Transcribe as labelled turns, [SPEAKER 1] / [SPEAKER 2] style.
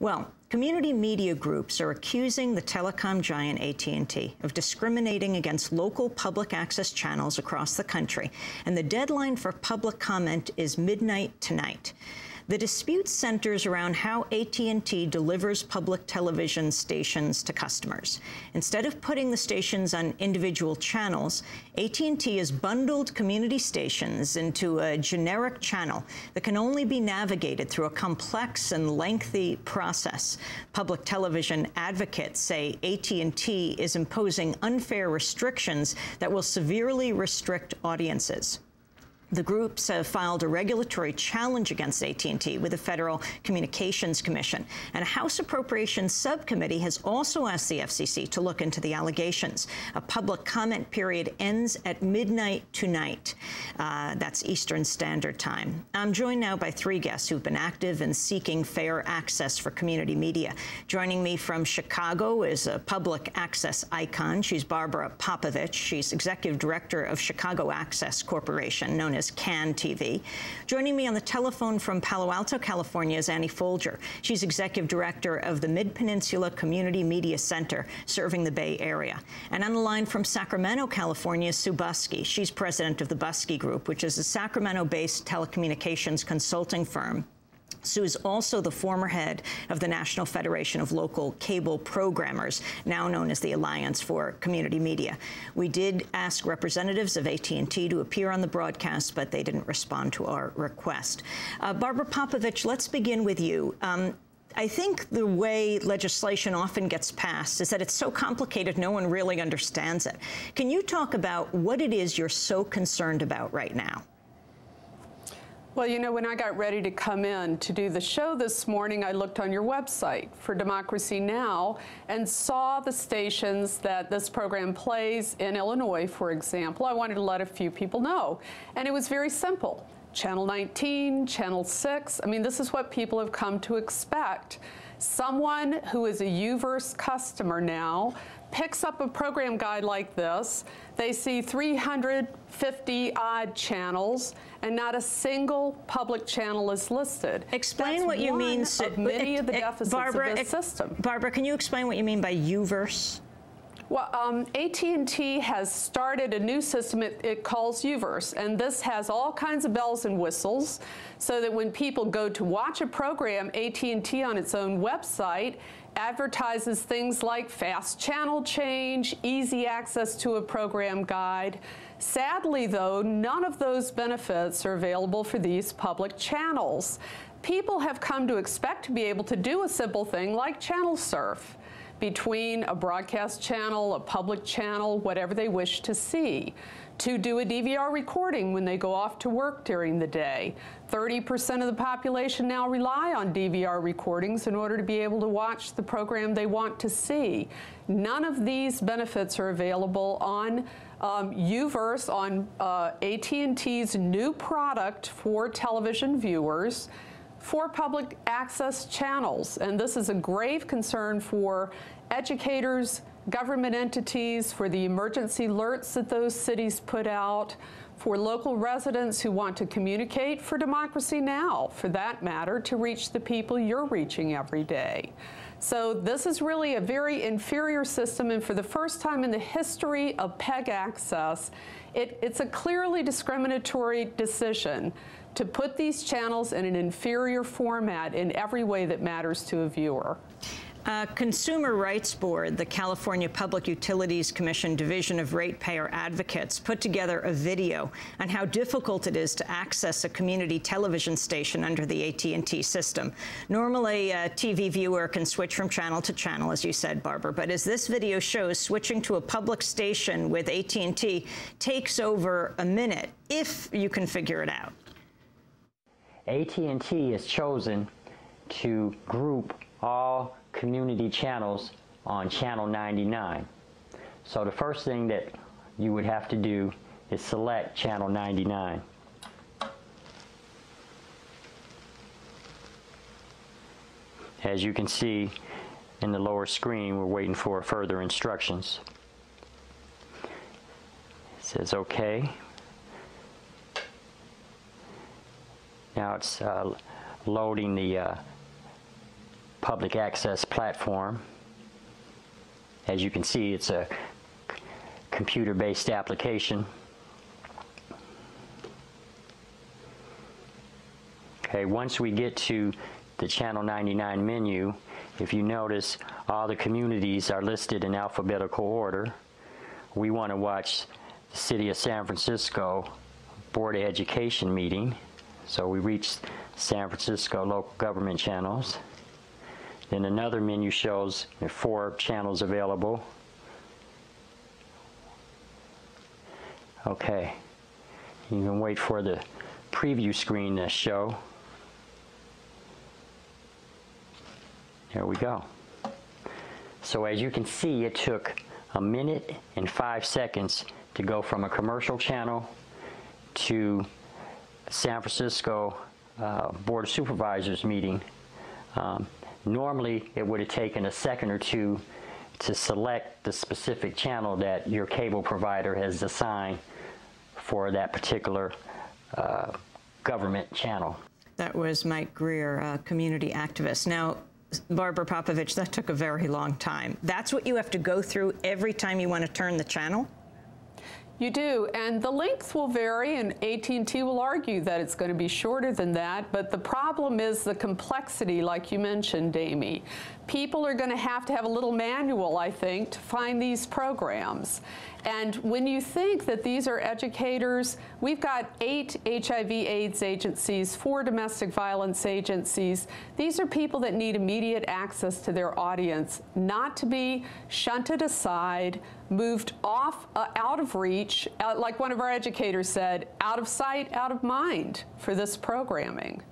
[SPEAKER 1] Well, community media groups are accusing the telecom giant AT&T of discriminating against local public access channels across the country, and the deadline for public comment is midnight tonight. The dispute centers around how AT&T delivers public television stations to customers. Instead of putting the stations on individual channels, AT&T has bundled community stations into a generic channel that can only be navigated through a complex and lengthy process. Public television advocates say AT&T is imposing unfair restrictions that will severely restrict audiences. The groups have filed a regulatory challenge against AT&T with the Federal Communications Commission. And a House Appropriations Subcommittee has also asked the FCC to look into the allegations. A public comment period ends at midnight tonight. Uh, that's Eastern Standard Time. I'm joined now by three guests who've been active in seeking fair access for community media. Joining me from Chicago is a public access icon. She's Barbara Popovich. She's executive director of Chicago Access Corporation, known as is CAN TV. Joining me on the telephone from Palo Alto, California is Annie Folger. She's executive director of the Mid-Peninsula Community Media Center, serving the Bay Area. And on the line from Sacramento, California is Sue Buske. She's president of the Buske Group, which is a Sacramento-based telecommunications consulting firm Sue is also the former head of the National Federation of Local Cable Programmers, now known as the Alliance for Community Media. We did ask representatives of AT&T to appear on the broadcast, but they didn't respond to our request. Uh, Barbara Popovich, let's begin with you. Um, I think the way legislation often gets passed is that it's so complicated no one really understands it. Can you talk about what it is you're so concerned about right now?
[SPEAKER 2] Well, you know, when I got ready to come in to do the show this morning, I looked on your website for Democracy Now! and saw the stations that this program plays in Illinois, for example. I wanted to let a few people know. And it was very simple. Channel 19, Channel 6. I mean, this is what people have come to expect. Someone who is a UVerse customer now picks up a program guide like this, they see 350 odd channels, and not a single public channel is listed.
[SPEAKER 1] Explain
[SPEAKER 2] That's
[SPEAKER 1] what you mean.
[SPEAKER 2] Of many of the deficits
[SPEAKER 1] Barbara,
[SPEAKER 2] of this system.
[SPEAKER 1] Barbara, can you explain what you mean by UVerse?
[SPEAKER 2] Well, um, AT&T has started a new system it, it, calls UVerse, and this has all kinds of bells and whistles, so that when people go to watch a program, AT&T on its own website advertises things like fast channel change, easy access to a program guide. Sadly, though, none of those benefits are available for these public channels. People have come to expect to be able to do a simple thing like channel surf between a broadcast channel, a public channel, whatever they wish to see to do a DVR recording when they go off to work during the day. 30% of the population now rely on DVR recordings in order to be able to watch the program they want to see. None of these benefits are available on um, UVerse, on uh, AT&T's new product for television viewers for public access channels. And this is a grave concern for educators, government entities, for the emergency alerts that those cities put out, for local residents who want to communicate, for Democracy Now!, for that matter, to reach the people you're reaching every day. So this is really a very inferior system, and for the first time in the history of PEG access, it, it's a clearly discriminatory decision to put these channels in an inferior format in every way that matters to a viewer.
[SPEAKER 1] Uh, Consumer Rights Board, the California Public Utilities Commission Division of Ratepayer Advocates, put together a video on how difficult it is to access a community television station under the AT&T system. Normally, a TV viewer can switch from channel to channel, as you said, Barbara, but as this video shows, switching to a public station with AT&T takes over a minute, if you can figure it out.
[SPEAKER 3] AT&T has chosen to group all community channels on channel 99. So the first thing that you would have to do is select channel 99. As you can see in the lower screen, we're waiting for further instructions. It says OK. Now it's uh, loading the uh, public access platform. As you can see, it's a computer-based application. Okay, once we get to the Channel 99 menu, if you notice, all the communities are listed in alphabetical order. We want to watch the City of San Francisco Board of Education meeting. So we reach San Francisco local government channels. Then another menu shows four channels available. Okay, you can wait for the preview screen to show. There we go. So as you can see, it took a minute and five seconds to go from a commercial channel to San Francisco uh, Board of Supervisors meeting. Um, normally, it would have taken a second or two to select the specific channel that your cable provider has assigned for that particular uh, government channel.
[SPEAKER 1] That was Mike Greer, a community activist. Now, Barbara Popovich, that took a very long time. That's what you have to go through every time you want to turn the channel?
[SPEAKER 2] You do, and the length will vary, and AT&T will argue that it's going to be shorter than that, but the problem is the complexity, like you mentioned, Amy. People are going to have to have a little manual, I think, to find these programs. And when you think that these are educators, we've got eight HIV AIDS agencies, four domestic violence agencies. These are people that need immediate access to their audience, not to be shunted aside, moved off, uh, out of reach, uh, like one of our educators said, out of sight, out of mind for this programming.